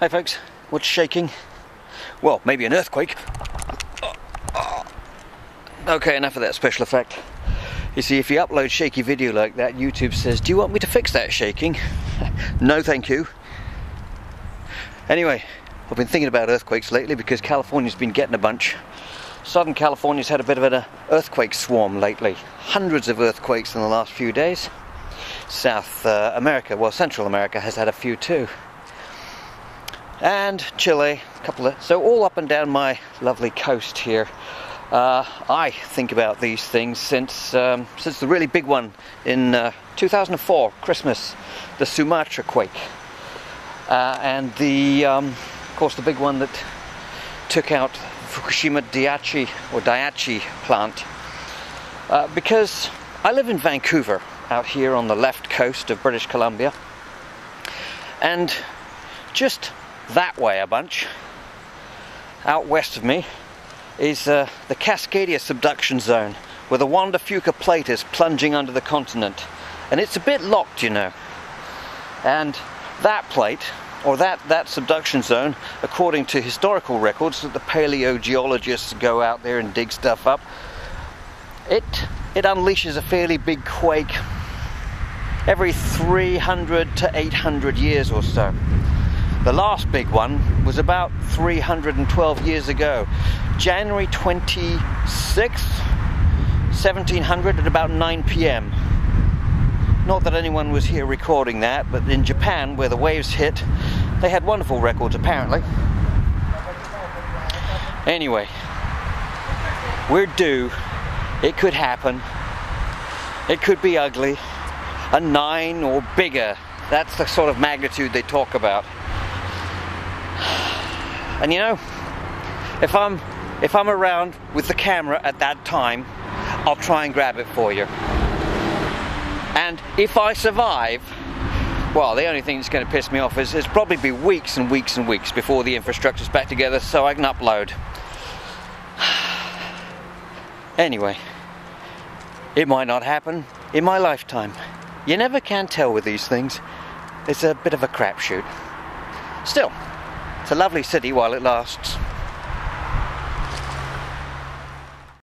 Hi folks, what's shaking? Well, maybe an earthquake. Okay, enough of that special effect. You see, if you upload shaky video like that, YouTube says, do you want me to fix that shaking? no, thank you. Anyway, I've been thinking about earthquakes lately because California's been getting a bunch. Southern California's had a bit of an earthquake swarm lately. Hundreds of earthquakes in the last few days. South uh, America, well, Central America has had a few too and Chile, a couple of so all up and down my lovely coast here. Uh, I think about these things since um, since the really big one in uh, 2004 Christmas, the Sumatra quake, uh, and the um, of course the big one that took out Fukushima Daiichi or Daiichi plant. Uh, because I live in Vancouver, out here on the left coast of British Columbia, and just that way a bunch, out west of me, is uh, the Cascadia subduction zone, where the Juan de Fuca plate is plunging under the continent. And it's a bit locked, you know. And that plate, or that, that subduction zone, according to historical records that the paleogeologists go out there and dig stuff up, it, it unleashes a fairly big quake every 300 to 800 years or so. The last big one was about 312 years ago, January 26th, 1700 at about 9 p.m. Not that anyone was here recording that, but in Japan, where the waves hit, they had wonderful records apparently. Anyway, we're due. It could happen. It could be ugly. A nine or bigger. That's the sort of magnitude they talk about. And you know, if I'm if I'm around with the camera at that time, I'll try and grab it for you. And if I survive, well, the only thing that's going to piss me off is it's probably be weeks and weeks and weeks before the infrastructure's back together so I can upload. anyway, it might not happen in my lifetime. You never can tell with these things. It's a bit of a crapshoot. Still, it's a lovely city while it lasts.